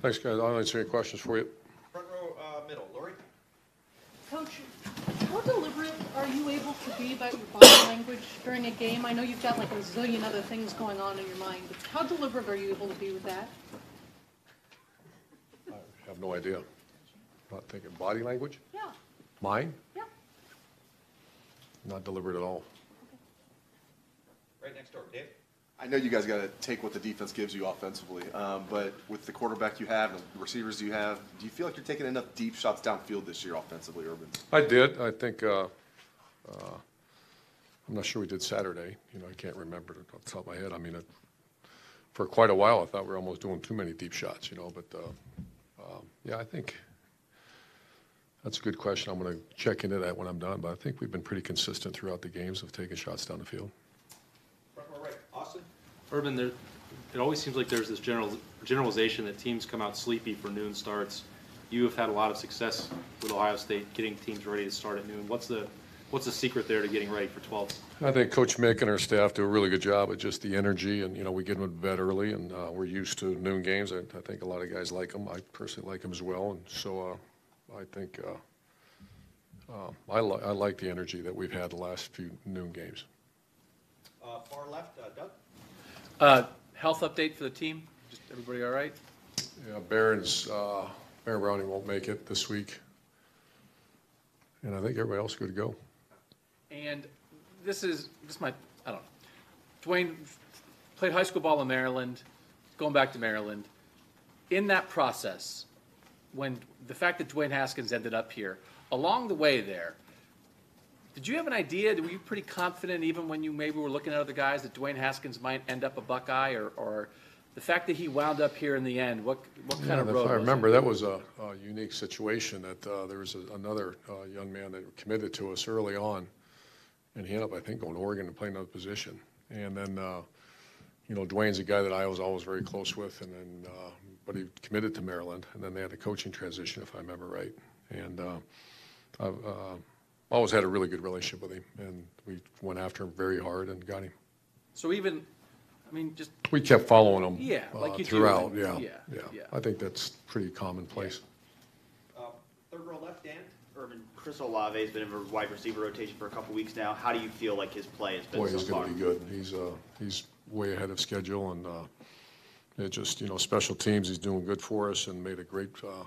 Thanks, guys. I'll answer any questions for you. Front row, uh, middle, Lori? Coach, how deliberate are you able to be about your body language during a game? I know you've got like a zillion other things going on in your mind, but how deliberate are you able to be with that? I have no idea. Not thinking body language? Yeah, Mine? yeah. Not deliberate at all. Right next door, Dave? I know you guys got to take what the defense gives you offensively, um, but with the quarterback you have and the receivers you have, do you feel like you're taking enough deep shots downfield this year offensively, Urban? I did. I think, uh, uh, I'm not sure we did Saturday. You know, I can't remember off the top of my head. I mean, it- for quite a while, I thought we were almost doing too many deep shots, you know, but, uh, um, yeah, I think that's a good question. I'm going to check into that when I'm done, but I think we've been pretty consistent throughout the games of taking shots down the field. Front row right, Austin? Urban, there, it always seems like there's this general, generalization that teams come out sleepy for noon starts. You have had a lot of success with Ohio State getting teams ready to start at noon. What's the, what's the secret there to getting ready for twelve? I think Coach Mick and our staff do a really good job of just the energy, and, you know, we get them to bed early, and uh, we're used to noon games. I, I think a lot of guys like them. I personally like them as well, and so uh, I think uh, uh, I, li- I like the energy that we've had the last few noon games. Uh, far left, uh, Doug? Uh, Health update for the team? Just everybody all right? Yeah, Baron's, uh, Baron Browning won't make it this week, and I think everybody else is good to go. And this is, this might, I don't know. Dwayne played high school ball in Maryland, going back to Maryland. In that process, when the fact that Dwayne Haskins ended up here, along the way there, did you have an idea? Were you pretty confident, even when you maybe were looking at other guys, that Dwayne Haskins might end up a Buckeye, or, or the fact that he wound up here in the end? What what kind Yeah, of road If I was remember, that was a, a unique situation, that uh, there was a- another uh, young man that committed to us early on, and he ended up, I think, going to Oregon and playing another position. And then, uh, you know, Dwayne's a guy that I was always very close with, and then, uh, but he committed to Maryland, and then they had a coaching transition, if I remember right. And uh, I've uh, always had a really good relationship with him, and we went after him very hard and got him. So even, I mean, just We kept following him Yeah, uh, like you do. throughout, yeah, Yeah, yeah. yeah. I think that's pretty commonplace. Uh, third row left, Dan? Urban, Chris Olave has been in a wide receiver rotation for a couple weeks now. How do you feel like his play has been Boy, so he's far? gonna be good. He's, uh, he's way ahead of schedule and, uh, it just, you know, special teams, he's doing good for us and made a great, uh, actually,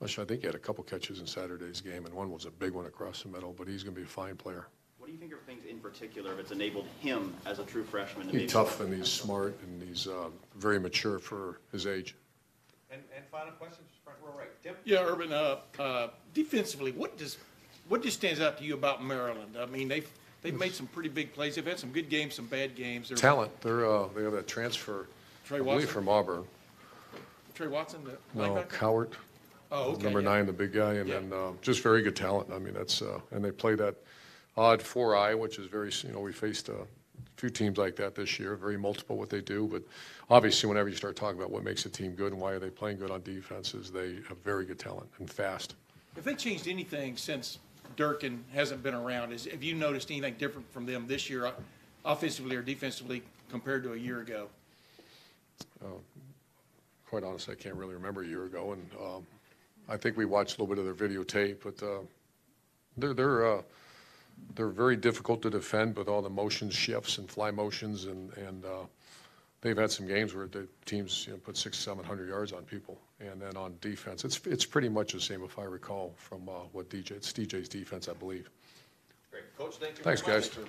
I think he had a couple catches in Saturday's game and one was a big one across the middle, but he's gonna be a fine player. What do you think of things in particular that's enabled him as a true freshman to maybe? He's tough and he's smart and he's, uh, very mature for his age. And, and final questions, front row right, Tim? Yeah, Urban, uh, uh, defensively, what does, what just stands out to you about Maryland? I mean, they've, they've made some pretty big plays. They've had some good games, some bad games. They're- Talent, they're, uh, they have that transfer, I Tre believe Watson, from Auburn. Tre Watson, the No, linebacker? Cowart. Oh, okay. Number yeah. nine, the big guy, and Yeah. then uh, just very good talent. I mean, that's, uh, and they play that odd four-eye, which is very, you know, we faced a few teams like that this year, very multiple what they do. But obviously, whenever you start talking about what makes a team good and why are they playing good on defenses, they have very good talent and fast. If they changed anything since Durkin hasn't been around? Is, have you noticed anything different from them this year, uh, offensively or defensively, compared to a year ago? Quite honestly, I can't really remember a year ago, and um, I think we watched a little bit of their videotape, but uh, they're, they're, uh, they're very difficult to defend with all the motion shifts and fly motions, and, and uh, they've had some games where the teams, you know, put six, seven hundred yards on people. And then on defense, it's, it's pretty much the same, if I recall, from uh, what DJ, it's DJ's defense, I believe. Great. Coach, thank you very Thanks, much. guys.